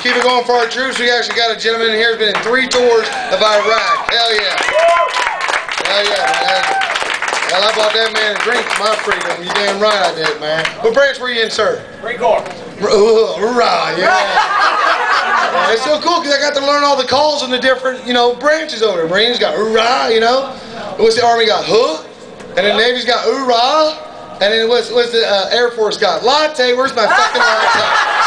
keep it going for our troops. We actually got a gentleman in here who's been in three tours of Iraq. Hell yeah. Hell yeah, man. Hell, I bought that man a drink for my freedom. You damn right I did, man. What branch were you in, sir? Marine Corps. Hoorah, yeah. yeah. It's so cool because I got to learn all the calls in the different, you know, branches over there. Marines got hoorah, you know. What's the Army got? Huh? And the Navy's got hoorah. And then what's, what's the uh, Air Force got? Latte. Where's my fucking latte?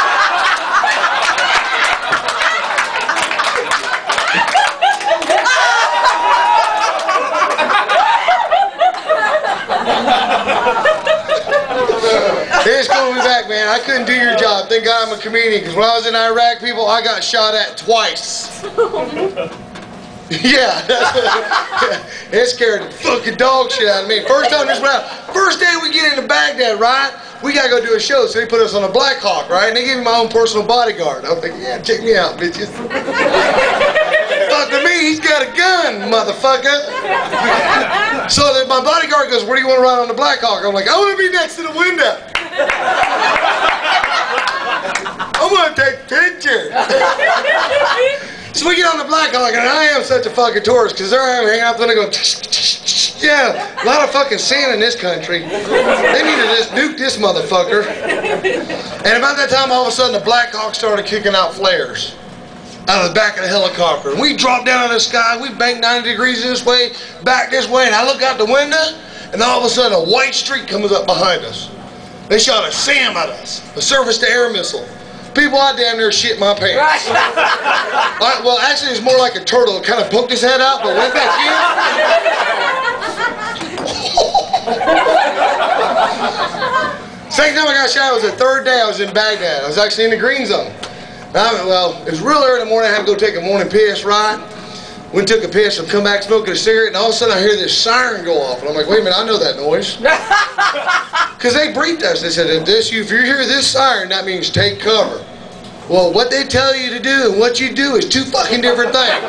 It's cool to be back, man. I couldn't do your job. Thank God I'm a comedian. Because when I was in Iraq, people, I got shot at twice. yeah, that's it scared the fucking dog shit out of me. First time this round, first day we get into Baghdad, right? We gotta go do a show, so they put us on a Black Hawk, right? And they gave me my own personal bodyguard. I was like, yeah, check me out, bitches. Fuck me, he's got a gun, motherfucker. so my bodyguard goes, where do you want to ride on the Black Hawk? I'm like, I want to be next to the window. I want to take pictures. so we get on the Black Hawk, and I am such a fucking tourist because there I am hanging out there and I go, yeah, a lot of fucking sand in this country. They need to just nuke this motherfucker. And about that time, all of a sudden, the Black Hawk started kicking out flares out of the back of the helicopter. And we dropped down in the sky, we banked 90 degrees this way, back this way, and I look out the window, and all of a sudden a white streak comes up behind us. They shot a SAM at us, a surface-to-air missile. People, I damn near shit my pants. I, well, actually, it's more like a turtle. It kind of poked his head out, but went back in. Second time I got shot was the third day I was in Baghdad. I was actually in the green zone. I, well, it was real early in the morning. I had to go take a morning piss, right? Went took a piss and come back smoking a cigarette, and all of a sudden I hear this siren go off, and I'm like, wait a minute, I know that noise. Because they briefed us. They said, if, this, if you hear this siren, that means take cover. Well, what they tell you to do and what you do is two fucking different things.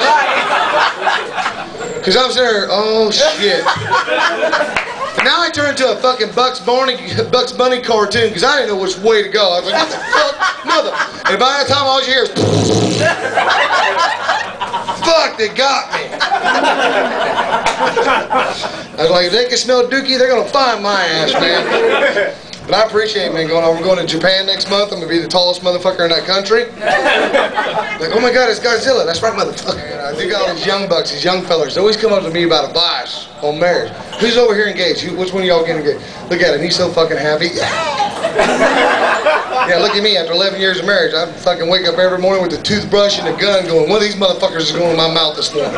Because I was there, oh shit. And now I turn into a fucking Bugs Bunny, Bugs Bunny cartoon because I didn't know which way to go. I was like, what the fuck, mother? And by the time I was here, fuck, they got me. I was like, if they can smell Dookie, they're gonna find my ass, man. But I appreciate man going over. We're going to Japan next month. I'm gonna be the tallest motherfucker in that country. Like, oh my god, it's Godzilla. That's right, motherfucker. And I think all these young bucks, these young fellas, they always come up to me about a advice on marriage. Who's over here engaged? Who, which one of y'all getting engaged? Look at him. He's so fucking happy. Yeah, look at me. After 11 years of marriage, I fucking wake up every morning with a toothbrush and a gun going, one of these motherfuckers is going in my mouth this morning.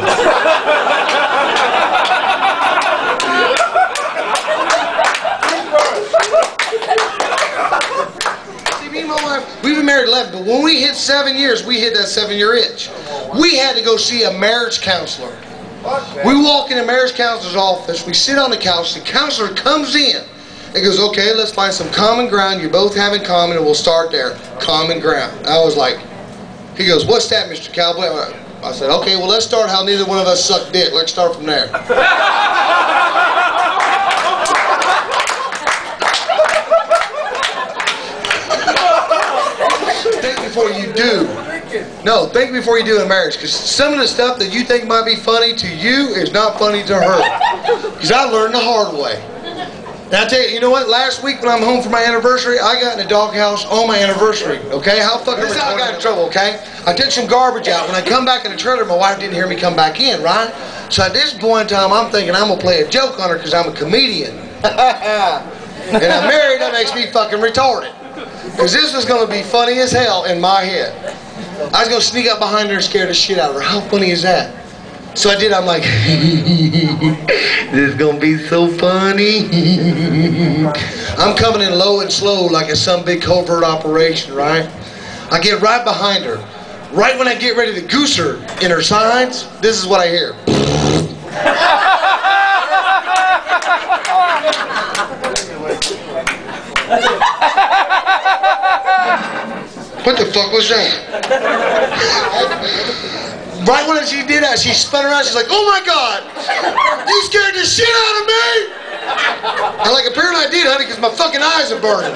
Married 11, but when we hit seven years, we hit that seven year itch. We had to go see a marriage counselor. We walk in a marriage counselor's office, we sit on the couch, the counselor comes in and goes, okay, let's find some common ground you both have in common and we'll start there. Common ground. I was like, he goes, what's that, Mr. Cowboy? I said, okay, well, let's start how neither one of us suck dick. Let's start from there. think before you do. No, think before you do in marriage, because some of the stuff that you think might be funny to you is not funny to her. Because I learned the hard way. And I tell you, you know what? Last week when I'm home for my anniversary, I got in a doghouse on my anniversary. Okay, how fucking this how I got in trouble. Okay, I took some garbage out. When I come back in the trailer, my wife didn't hear me come back in. Right? So at this point in time, I'm thinking I'm gonna play a joke on her because I'm a comedian. and I'm married. That makes me fucking retarded. Because this was going to be funny as hell in my head. I was going to sneak up behind her and scare the shit out of her. How funny is that? So I did. I'm like, this is going to be so funny. I'm coming in low and slow like it's some big covert operation, right? I get right behind her. Right when I get ready to goose her in her sides, this is what I hear. What the fuck was that? Right when she did that, she spun around. She's like, "Oh my god, you scared the shit out of me!" I'm like, "Apparently I did, honey, because my fucking eyes are burning."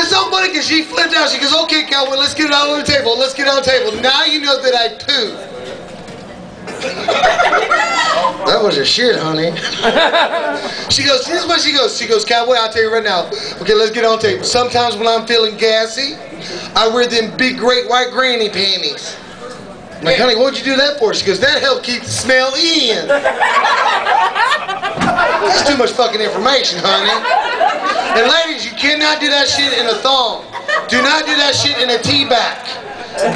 It's so funny because she flipped out. She goes, okay, cowboy, let's get it out on the table. Let's get it on the table. Now you know that I poo. That was a shit, honey. she goes, this is what she goes. She goes, cowboy, I'll tell you right now. Okay, let's get on tape. Sometimes when I'm feeling gassy, I wear them big, great white granny panties. I'm like, honey, what'd you do that for? She goes, that helped keep the smell in. That's too much fucking information, honey. And ladies, you cannot do that shit in a thong. Do not do that shit in a tea bag.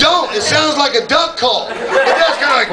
Don't. It sounds like a duck call. It does kind of like.